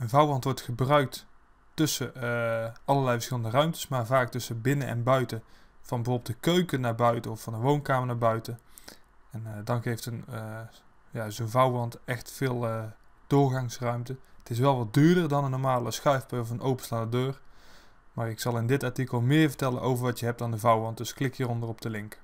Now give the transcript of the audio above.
Een vouwwand wordt gebruikt tussen eh, allerlei verschillende ruimtes, maar vaak tussen binnen en buiten. Van bijvoorbeeld de keuken naar buiten of van de woonkamer naar buiten. En eh, dan geeft een, eh, ja, zo'n vouwwand echt veel doorgangsruimte. Het is wel wat duurder dan een normale schuifpui of een openslaande deur. Maar ik zal in dit artikel meer vertellen over wat je hebt aan de vouwwand, dus klik hieronder op de link.